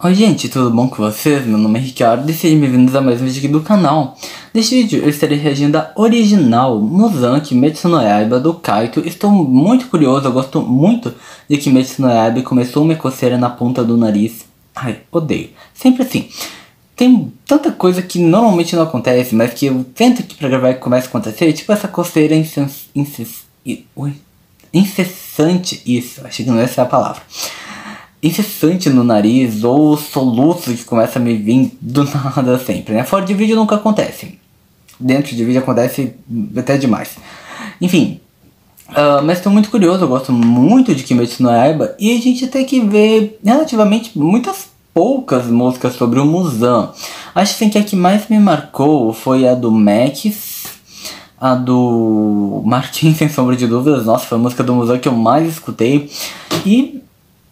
Oi gente, tudo bom com vocês? Meu nome é Ricardo e sejam bem-vindos a mais um vídeo aqui do canal. Neste vídeo eu estarei reagindo à original Muzan Kimetsu no Yaiba do Kaito. Estou muito curioso, eu gosto muito de Kimetsu no Yaiba começou uma coceira na ponta do nariz. Ai, odeio. Sempre assim. Tem tanta coisa que normalmente não acontece, mas que eu tento aqui pra gravar e começa a acontecer, tipo essa coceira incess... incessante, isso, achei que não ia ser a palavra incessante no nariz ou soluço que começa a me vir do nada sempre, né? Fora de vídeo nunca acontece. Dentro de vídeo acontece até demais. Enfim, uh, mas estou muito curioso, eu gosto muito de Kimetsu no Yaiba e a gente tem que ver relativamente muitas poucas músicas sobre o Muzan. Acho assim, que a que mais me marcou foi a do Max, a do Martin, sem sombra de dúvidas. Nossa, foi a música do Muzan que eu mais escutei. E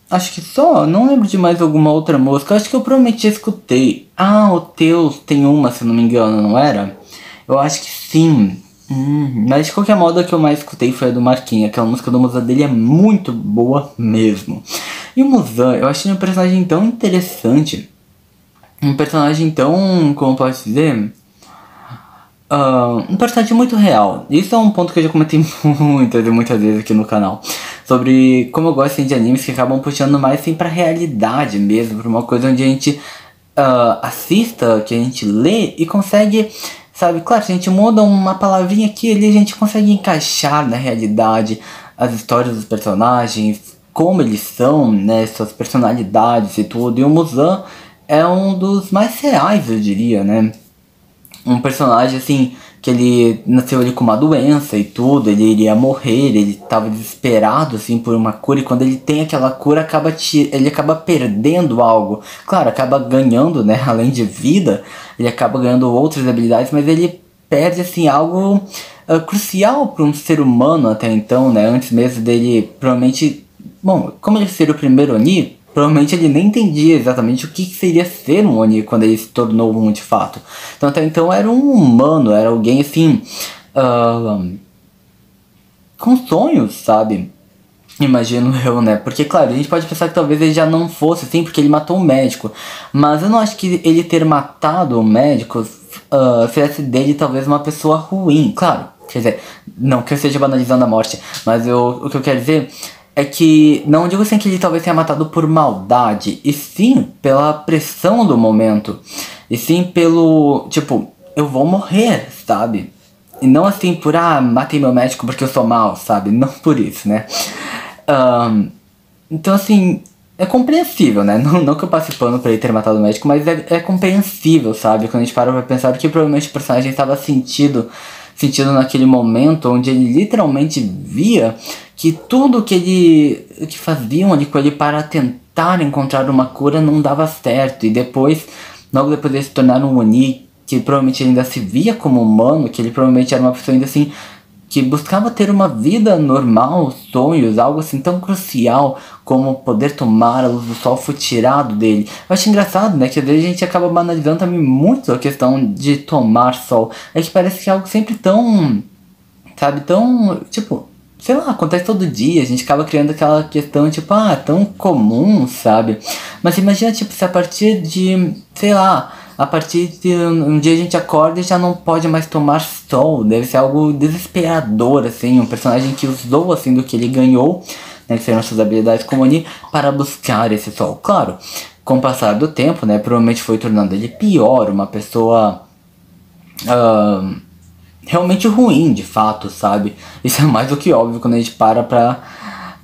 Acho que só, não lembro de mais alguma outra música. Acho que eu provavelmente escutei. Ah, o Teus tem uma, se não me engano, não era? Eu acho que sim. Hum, mas de qualquer modo, a que eu mais escutei foi a do Marquinhos. Aquela música do Musa dele é muito boa mesmo. E o Musan, eu achei um personagem tão interessante. Um personagem tão, como posso dizer? Uh, um personagem muito real. Isso é um ponto que eu já comentei muitas e muitas vezes aqui no canal sobre como eu gosto de animes que acabam puxando mais assim pra realidade mesmo, pra uma coisa onde a gente uh, assista, que a gente lê e consegue, sabe, claro, a gente muda uma palavrinha aqui ali, a gente consegue encaixar na realidade as histórias dos personagens, como eles são, né, suas personalidades e tudo, e o Muzan é um dos mais reais, eu diria, né, um personagem assim que ele nasceu ali com uma doença e tudo, ele iria morrer, ele estava desesperado assim por uma cura e quando ele tem aquela cura acaba ele acaba perdendo algo. Claro, acaba ganhando, né, além de vida, ele acaba ganhando outras habilidades, mas ele perde assim algo uh, crucial para um ser humano até então, né? Antes mesmo dele provavelmente, bom, como ele seria o primeiro Oni, provavelmente ele nem entendia exatamente o que seria ser um Oni quando ele se tornou um de fato. Então até então era um humano, era alguém assim. Uh, com sonhos, sabe? Imagino eu, né? Porque, claro, a gente pode pensar que talvez ele já não fosse assim, porque ele matou o médico. Mas eu não acho que ele ter matado o médico uh, fizesse dele talvez uma pessoa ruim. Claro, quer dizer, não que eu esteja banalizando a morte, mas eu, o que eu quero dizer é que não digo assim que ele talvez tenha matado por maldade, e sim pela pressão do momento, e sim pelo tipo, eu vou morrer, sabe? E não assim por ah, matei meu médico porque eu sou mal, sabe? Não por isso, né? Um, então assim, é compreensível, né? Não, não que eu passe pano pra ele ter matado o médico, mas é, é compreensível, sabe? Quando a gente para pra pensar, porque provavelmente o personagem estava sentido, sentido naquele momento onde ele literalmente via que tudo que ele que faziam ali com ele para tentar encontrar uma cura não dava certo. E depois logo depois de se tornar um Oni que provavelmente ele ainda se via como humano que ele provavelmente era uma pessoa ainda assim que buscava ter uma vida normal, sonhos, algo assim tão crucial como poder tomar a luz do sol foi tirado dele. Eu acho engraçado, né, que às vezes a gente acaba banalizando também muito a questão de tomar sol. É que parece que é algo sempre tão, sabe, tão, tipo, sei lá, acontece todo dia, a gente acaba criando aquela questão, tipo, ah, tão comum, sabe? Mas imagina, tipo, se a partir de, sei lá, a partir de um dia a gente acorda e já não pode mais tomar sol, deve ser algo desesperador, assim, um personagem que usou, assim, do que ele ganhou, né, que seriam suas habilidades como Oni, para buscar esse sol. Claro, com o passar do tempo, né, provavelmente foi tornando ele pior, uma pessoa... Uh, realmente ruim, de fato, sabe? Isso é mais do que óbvio quando a gente para pra,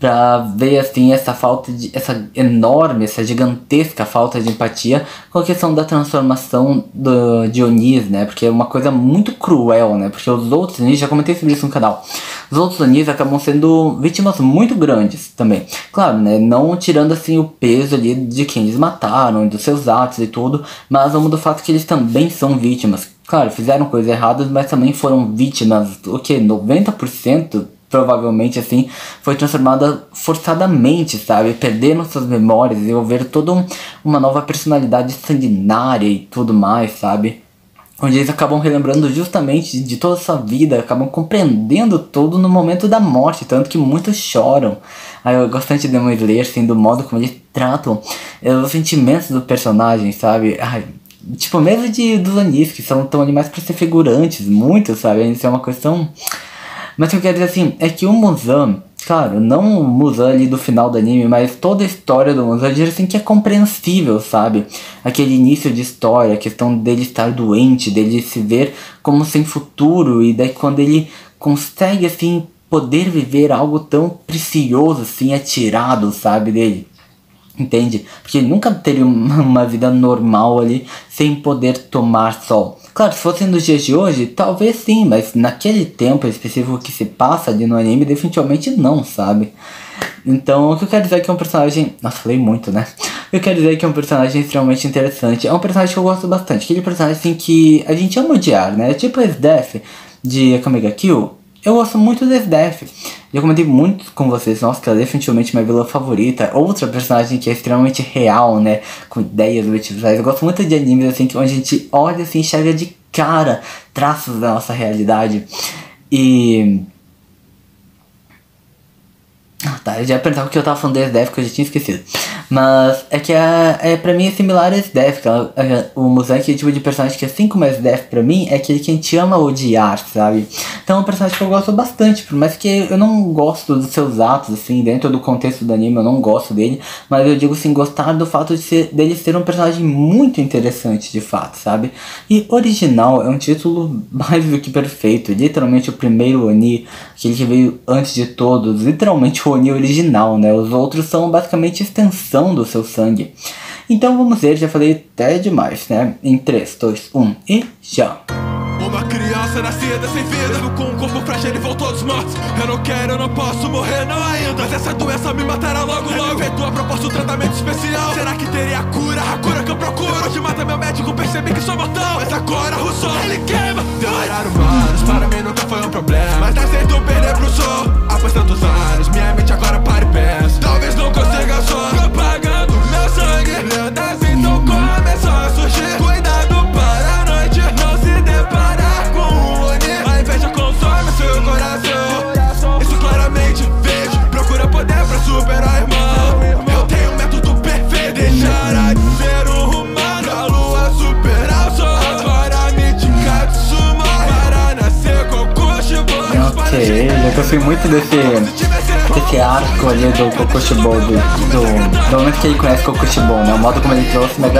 pra ver, assim, essa falta de... Essa enorme, essa gigantesca falta de empatia com a questão da transformação do Dionis, né? Porque é uma coisa muito cruel, né? Porque os outros Onis, já comentei sobre isso no canal, os outros Onis acabam sendo vítimas muito grandes também. Claro, né? Não tirando, assim, o peso ali de quem eles mataram, dos seus atos e tudo, mas vamos do fato que eles também são vítimas Claro, fizeram coisas erradas, mas também foram vítimas. O que? 90% provavelmente assim foi transformada forçadamente, sabe? Perderam suas memórias, desenvolveram toda uma nova personalidade sanguinária e tudo mais, sabe? Onde eles acabam relembrando justamente de toda sua vida, acabam compreendendo tudo no momento da morte, tanto que muitos choram. Aí eu gosto de Demon Slayer, assim, do modo como ele tratam os sentimentos do personagem, sabe? Ai, tipo, mesmo de, dos anis, que são tão animais pra ser figurantes, muito, sabe? Isso é uma questão... Mas o que eu quero dizer assim, é que o Muzan, claro, não o Muzan ali do final do anime, mas toda a história do Muzan, eu diria assim que é compreensível, sabe? Aquele início de história, a questão dele estar doente, dele se ver como sem futuro, e daí quando ele consegue, assim, poder viver algo tão precioso, assim, atirado, sabe, dele. Entende? Porque ele nunca teria uma vida normal ali sem poder tomar sol. Claro, se fosse nos dias de hoje, talvez sim, mas naquele tempo específico que se passa ali no anime, definitivamente não, sabe? Então, o que eu quero dizer é que é um personagem. Nossa, falei muito, né? Eu quero dizer que é um personagem extremamente interessante. É um personagem que eu gosto bastante. Aquele personagem assim que a gente ama odiar, né? Tipo a Death de Akame Kill eu gosto muito desse Death. Já comentei muito com vocês, nossa, que ela é definitivamente minha vilã favorita. Outra personagem que é extremamente real, né? Com ideias motivacionais. Eu gosto muito de animes assim, onde a gente olha assim, enxerga de cara traços da nossa realidade. E. Ah, tá, eu já ia perguntar porque eu tava falando desse Death que eu já tinha esquecido. Mas é que a, é, pra mim é similar a S-Def. O Muzan é tipo de personagem que, assim como S-Def pra mim, é aquele que a gente ama odiar, sabe? Então é um personagem que eu gosto bastante, por mais que eu não gosto dos seus atos, assim, dentro do contexto do anime, eu não gosto dele. Mas eu digo assim, gostar do fato de ser, dele ser um personagem muito interessante, de fato, sabe? E original é um título mais do que perfeito. Literalmente o primeiro Oni, aquele que veio antes de todos. Literalmente o Oni original, né? Os outros são basicamente extensão do seu sangue. Então vamos ver, já falei até demais, né? Em 3, 2, 1 e já! Nascida sem vida. Com um corpo frágil e voltou dos mortos. Eu não quero, eu não posso morrer, não ainda Mas essa doença me matará logo, logo. Feito a proposta um tratamento especial. Será que teria a cura, a cura que eu procuro. Hoje mata meu médico, percebi que sou mortal. Mas agora o sol, ele queima. Demorar humanos, para mim nunca foi um problema. Mas aceito perder pro sol Após tantos anos, minha mente agora para e pensa. Talvez não consiga só Propagando meu sangue. Lendas então começam a surgir? Cuidado para a noite não se deparar muito desse esse arco ali do Kokushibo, do, do, do momento que ele conhece Kokushibo, né? O modo como ele trouxe da de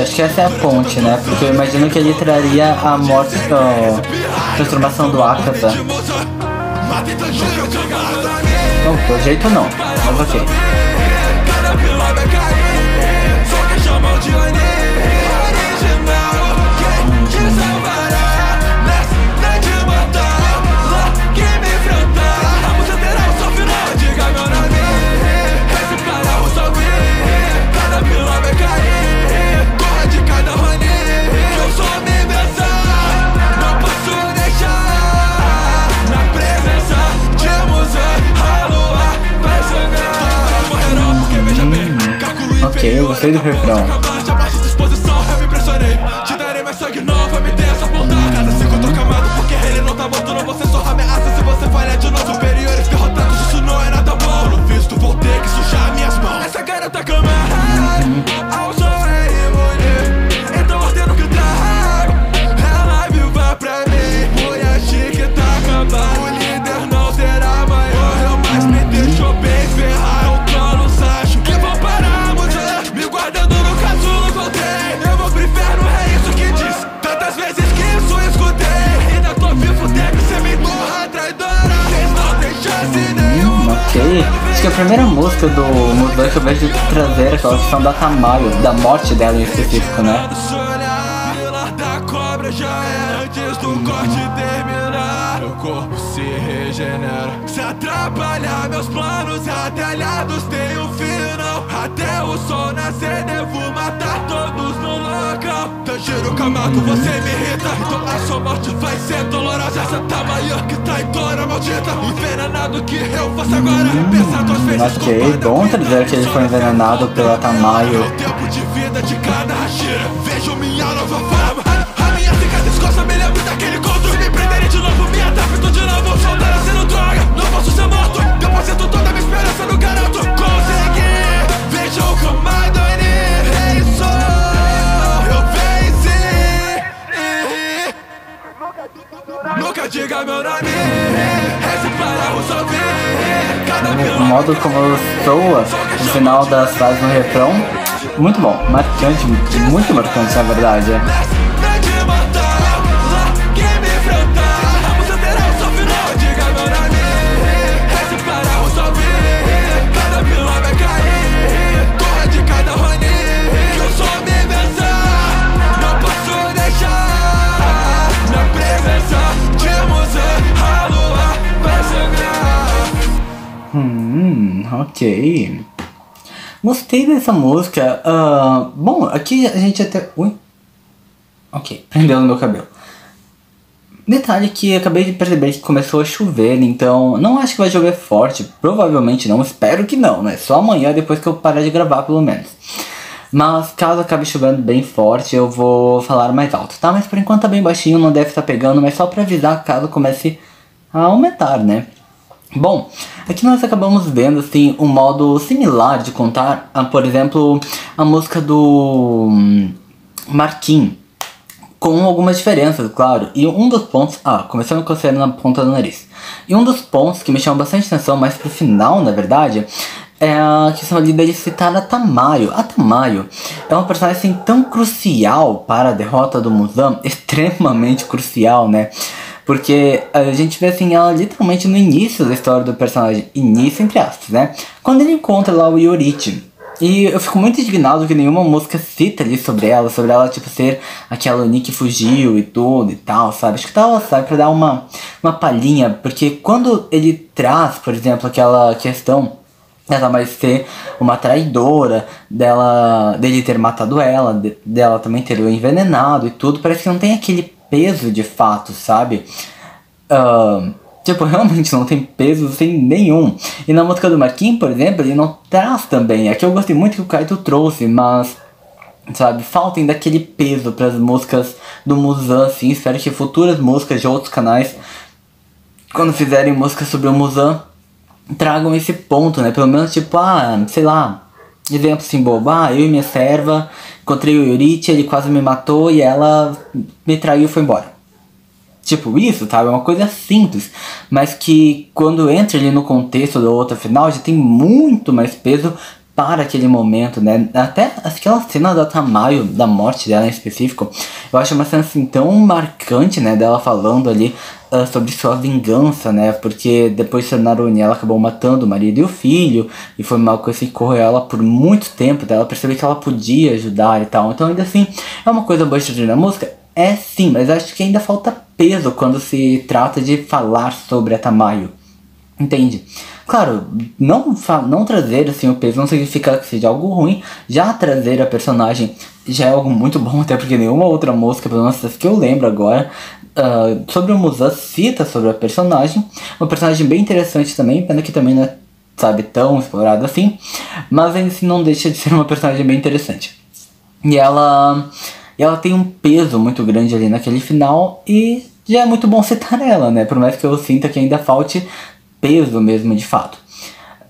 Acho que essa é a ponte, né? Porque eu imagino que ele traria a morte, a transformação do Akata. Não, do jeito não, mas ok. Se você falhar de novo Superiores derrotados, isso não é nada bom visto, vou ter que sujar minhas mãos Essa que a primeira música do Mudou que eu vejo trazer aquela questão da Tamayo, da morte dela em específico, né? Meu corpo se regenera. Se atrapalhar meus planos, atalhados tem um final. Até o sol nascer, devo matar todos no local. Tanjiro mato, você me irrita. Então a sua morte vai ser dolorosa. Essa tá maior que traidora maldita. Envenenado que eu faço agora. Pensar duas vezes Ok, bom dizer que ele foi envenenado pela Tamayo. o tempo de vida de cada Hashira. Vejo minha nova modo como soa no final das frases no refrão, muito bom, marcante, muito marcante na verdade. Ok. Gostei dessa música. ah, bom, aqui a gente até. Ui. Ok, prendeu no meu cabelo. Detalhe que acabei de perceber que começou a chover, então não acho que vai chover forte. Provavelmente não, espero que não, né? Só amanhã depois que eu parar de gravar, pelo menos. Mas caso acabe chovendo bem forte, eu vou falar mais alto, tá? Mas por enquanto tá bem baixinho, não deve estar pegando, mas só pra avisar caso comece a aumentar, né? Bom, aqui nós acabamos vendo assim um modo similar de contar, ah, por exemplo, a música do hum, Marquinhos, com algumas diferenças, claro. E um dos pontos, ah, começando com a cena na ponta do nariz. E um dos pontos que me chamou bastante atenção, mais pro final, na verdade, é a questão ali dele citar a Tamayo. A Tamayo é uma personagem assim, tão crucial para a derrota do Muzan, extremamente crucial, né? Porque a gente vê assim ela literalmente no início da história do personagem, início entre aspas, né? Quando ele encontra lá o Yorichi. E eu fico muito indignado que nenhuma música cita ali sobre ela, sobre ela, tipo, ser aquela que fugiu e tudo e tal, sabe? Acho que tava, sabe, pra dar uma, uma palhinha, porque quando ele traz, por exemplo, aquela questão ela vai ser uma traidora, dela dele ter matado ela, de- dela também ter o envenenado e tudo, parece que não tem aquele peso de fato, sabe? Ahn, tipo, realmente não tem peso sem nenhum. E na música do Marquinhos, por exemplo, ele não traz também. Aqui eu gostei muito que o Kaito trouxe, mas sabe? Faltem daquele peso para as músicas do Musan, assim. Espero que futuras músicas de outros canais, quando fizerem músicas sobre o Musan, tragam esse ponto, né? Pelo menos, tipo, ah, sei lá, exemplo assim, bobo, ah, eu e minha serva, encontrei o Yorichi, ele quase me matou e ela me traiu e foi embora. Tipo, isso, sabe? É uma coisa simples, mas que quando entra ali no contexto da outra final já tem muito mais peso para aquele momento, né? Até aquela cena da Tamayo, da morte dela em específico, eu acho uma cena assim tão marcante, né? Dela falando ali ah, sobre sua vingança, né? Porque depois de Naruni ela acabou matando o marido e o filho, e foi coisa que correu ela por muito tempo, dela perceber que ela podia ajudar e tal. Então, ainda assim, é uma coisa boa de na música? É sim, mas acho que ainda falta peso quando se trata de falar sobre a Tamayo. Entende? Claro, não, não trazer assim o peso não significa que seja algo ruim. Já trazer a personagem já é algo muito bom, até porque nenhuma outra música, pelo menos que eu lembro agora, ah, sobre o Musa cita sobre a personagem. Uma personagem bem interessante também, pena que também não é, sabe, tão explorada assim. Mas ainda assim não deixa de ser uma personagem bem interessante. E ela, e ela tem um peso muito grande ali naquele final e já é muito bom citar ela, né? Por mais que eu sinta que ainda falte peso mesmo de fato.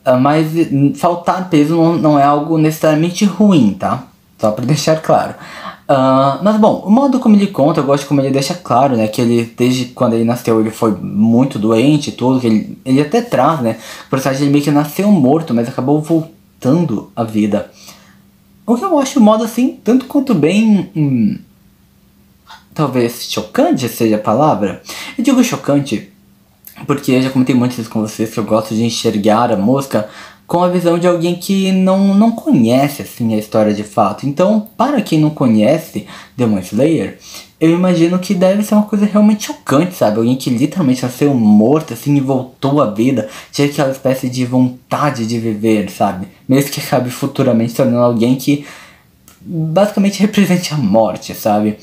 Ah, mas faltar peso não, é algo necessariamente ruim, tá? Só pra deixar claro. Ah, mas bom, o modo como ele conta, eu gosto como ele deixa claro, né? Que ele, desde quando ele nasceu, ele foi muito doente e tudo. Que ele, ele até traz, né? O personagem ele meio que nasceu morto, mas acabou voltando à vida. O que eu acho o modo assim, tanto quanto bem. hum, talvez chocante seja a palavra. Eu digo chocante porque eu já comentei muitas vezes com vocês que eu gosto de enxergar a música com a visão de alguém que não, não conhece assim a história de fato. Então, para quem não conhece Demon Slayer, eu imagino que deve ser uma coisa realmente chocante, sabe? Alguém que literalmente nasceu morto assim e voltou à vida, tinha aquela espécie de vontade de viver, sabe? Mesmo que acabe futuramente tornando alguém que basicamente represente a morte, sabe?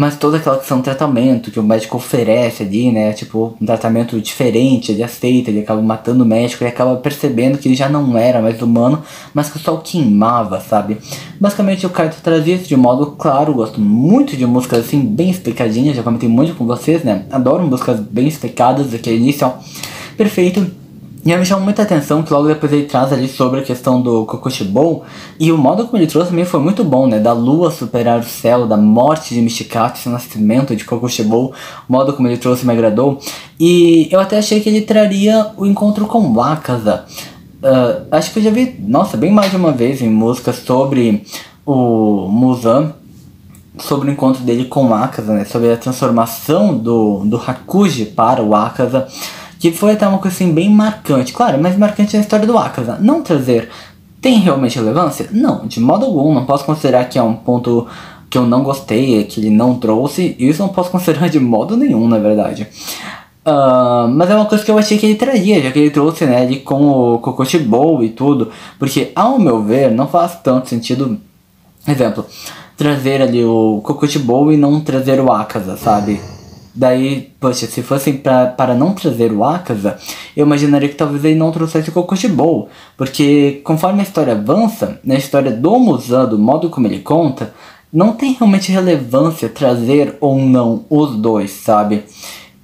Mas toda aquela questão do tratamento que o médico oferece ali, né? Tipo, um tratamento diferente, ele aceita, ele acaba matando o médico e acaba percebendo que ele já não era mais humano, mas que só o queimava, sabe? Basicamente o Kaito trazia isso de modo claro, gosto muito de músicas assim, bem explicadinhas, já comentei muito com vocês, né? Adoro músicas bem explicadas, aquele início, ó, perfeito. E me chamou muita atenção que logo depois ele traz ali sobre a questão do Kokoshibou E o modo como ele trouxe também foi muito bom, né? Da lua superar o céu, da morte de Mishikato, o nascimento de Kokoshibou O modo como ele trouxe me agradou. E eu até achei que ele traria o encontro com Wakaza. Uh, acho que eu já vi, nossa, bem mais de uma vez em músicas sobre o Muzan sobre o encontro dele com o Akaza, né? Sobre a transformação do, do Hakuji para o Akaza. Que foi até uma coisa assim bem marcante. Claro, mais marcante é a história do Akaza. Não trazer tem realmente relevância? Não, de modo algum. Não posso considerar que é um ponto que eu não gostei, que ele não trouxe. Isso não posso considerar de modo nenhum, na verdade. Uh, mas é uma coisa que eu achei que ele traria, já que ele trouxe né, ele com o Kokoshibou e tudo. Porque, ao meu ver, não faz tanto sentido. Exemplo, trazer ali o Kokoshibou e não trazer o Akaza, sabe? Daí, poxa, se fosse pra, para não trazer o Akaza, eu imaginaria que talvez ele não trouxesse o Kokoshibou. Porque conforme a história avança, na história do Musan, do modo como ele conta, não tem realmente relevância trazer ou não os dois, sabe?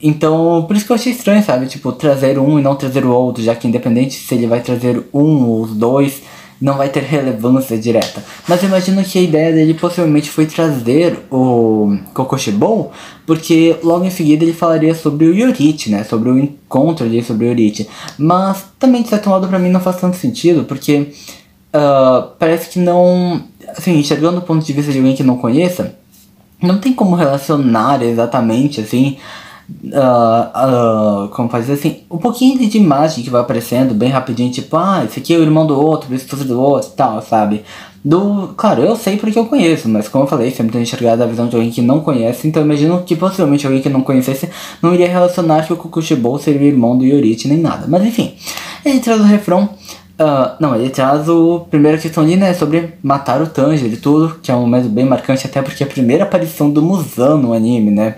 Então, por isso que eu achei estranho, sabe? Tipo, trazer um e não trazer o outro, já que independente se ele vai trazer um ou os dois, não vai ter relevância direta. Mas eu imagino que a ideia dele possivelmente foi trazer o Kokoshibon, porque logo em seguida ele falaria sobre o Yorichi, né? Sobre o encontro dele sobre o Yorichi. Mas também, de certo modo, pra mim não faz tanto sentido, porque uh, parece que não. Assim, enxergando do ponto de vista de alguém que não conheça, não tem como relacionar exatamente, assim, Uh, uh, como fazer assim, um pouquinho de imagem que vai aparecendo bem rapidinho, tipo, ah, esse aqui é o irmão do outro, esse é do outro tal, sabe? Do, claro, eu sei porque eu conheço, mas como eu falei, sempre tenho enxergado a visão de alguém que não conhece, então imagino que possivelmente alguém que não conhecesse não iria relacionar que o Kukushibou seria irmão do Yorichi nem nada. Mas enfim, ele traz o refrão. Uh, não, ele traz o primeira questão ali, né, sobre matar o Tanjiro e tudo, que é um momento bem marcante, até porque é a primeira aparição do Musan no anime, né?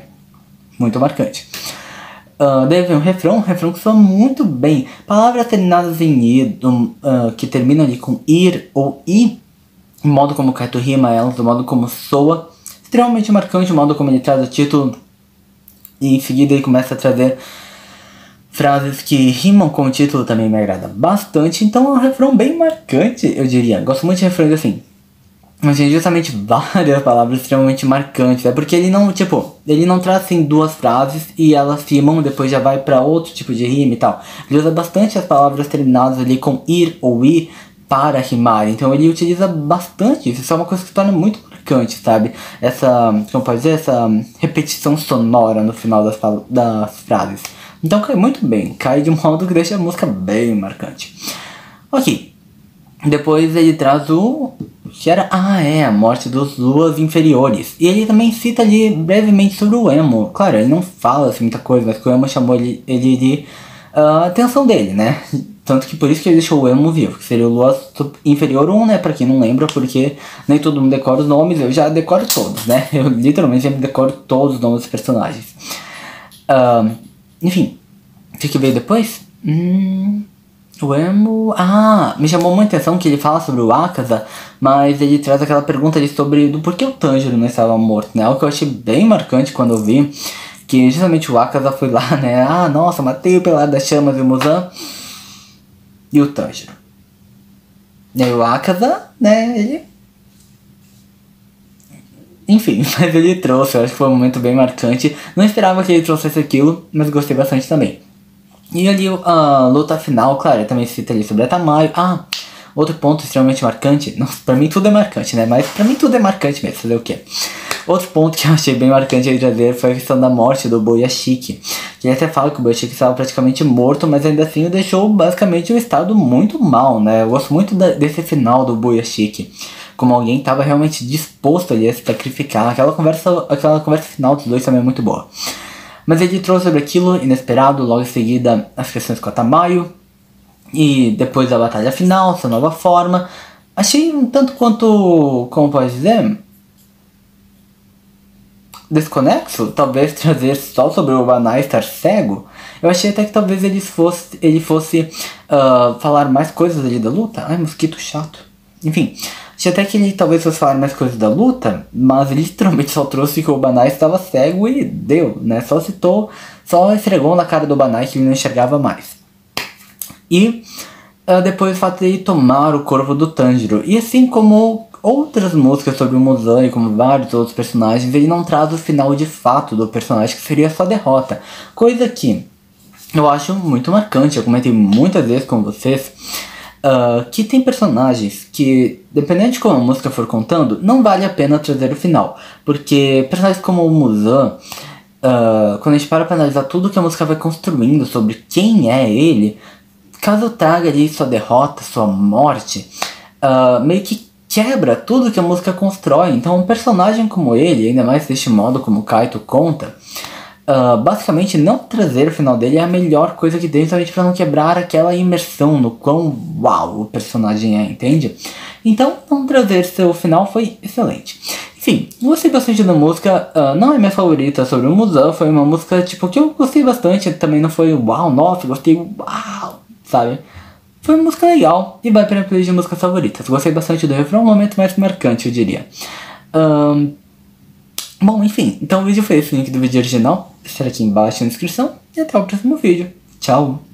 Muito marcante. Uh, daí um refrão, um refrão que soa muito bem. Palavras terminadas em ir, uh, que terminam ali com ir ou i, o modo como Kaito rima elas, o modo como soa, extremamente marcante, o modo como ele traz o título, e em seguida ele começa a trazer frases que rimam com o título também me agrada bastante, então é um refrão bem marcante, eu diria. Gosto muito de refrões assim. Mas tem justamente várias palavras extremamente marcantes. É porque ele não, tipo, ele não traz assim duas frases e elas rimam, depois já vai para outro tipo de rima e tal. Ele usa bastante as palavras terminadas ali com ir ou ir para rimar. Então ele utiliza bastante isso. Isso é uma coisa que torna muito marcante, sabe? Essa, como pode dizer, essa repetição sonora no final das, das frases. Então cai muito bem, cai de um modo que deixa a música bem marcante. Ok. Depois ele traz o que era, ah é, a morte dos luas inferiores. E ele também cita ali brevemente sobre o emo. Claro, ele não fala assim, muita coisa, mas o emo chamou ele, ele de uh, atenção dele, né? Tanto que por isso que ele deixou o emo vivo, que seria o lua inferior 1, né? Pra quem não lembra, porque nem todo mundo decora os nomes, eu já decoro todos, né? Eu literalmente sempre decoro todos os nomes dos personagens. Uh, enfim, o que veio depois? Hum... O emo. Ah, me chamou muita atenção que ele fala sobre o Akaza, mas ele traz aquela pergunta ali sobre do porquê o Tanjiro não estava morto, né? Algo que eu achei bem marcante quando eu vi. Que justamente o Akaza foi lá, né? Ah, nossa, matei o Pelado das Chamas e o Muzan. E o Tanjiro. E aí o Akaza, né? Ele. Enfim, mas ele trouxe, eu acho que foi um momento bem marcante. Não esperava que ele trouxesse aquilo, mas gostei bastante também. E ali a luta final, claro, também cita ali sobre a Tamayo. Ah, outro ponto extremamente marcante. Nossa, pra mim tudo é marcante, né? Mas pra mim tudo é marcante mesmo, fazer o quê? Outro ponto que eu achei bem marcante de trazer foi a questão da morte do Boyashiki. Que até fala que o Boyashiki estava praticamente morto, mas ainda assim o deixou basicamente um estado muito mal, né? Eu gosto muito da, desse final do Boyashiki. Como alguém estava realmente disposto ali a se sacrificar. Aquela conversa, aquela conversa final dos dois também é muito boa. Mas ele trouxe sobre aquilo inesperado, logo em seguida as questões com a Tamayo, e depois a batalha final, essa nova forma. Achei um tanto quanto, como pode dizer, desconexo, talvez trazer só sobre o Banai estar cego, eu achei até que talvez ele fosse, ele fosse uh, falar mais coisas ali da luta. Ai, mosquito chato. Enfim, achei até que ele talvez fosse falar mais coisas da luta, mas ele literalmente só trouxe que o Banai estava cego e deu, né? Só citou, só esfregou na cara do Banai que ele não enxergava mais. E uh, depois o fato de tomar o corpo do Tanjiro. E assim como outras músicas sobre o Muzan e como vários outros personagens, ele não traz o final de fato do personagem, que seria sua derrota. Coisa que eu acho muito marcante, eu comentei muitas vezes com vocês, uh, que tem personagens que, dependendo de como a música for contando, não vale a pena trazer o final. Porque personagens como o Muzan, uh, quando a gente para pra analisar tudo que a música vai construindo sobre quem é ele, caso traga ali sua derrota, sua morte, uh, meio que quebra tudo que a música constrói. Então, um personagem como ele, ainda mais deste modo como o Kaito conta, uh, basicamente não trazer o final dele é a melhor coisa que tem, justamente para não quebrar aquela imersão no quão uau o personagem é, entende? Então, não trazer seu final foi excelente. Enfim, gostei bastante da música, uh, não é minha favorita sobre o Musão, foi uma música tipo que eu gostei bastante, também não foi uau, nossa, gostei, uau, sabe? Foi uma música legal e vai para a playlist de músicas favoritas. Gostei bastante do refrão, um momento mais marcante, eu diria. Um, bom, enfim, então o vídeo foi esse, link do vídeo original estará aqui embaixo na descrição e até o próximo vídeo. Tchau!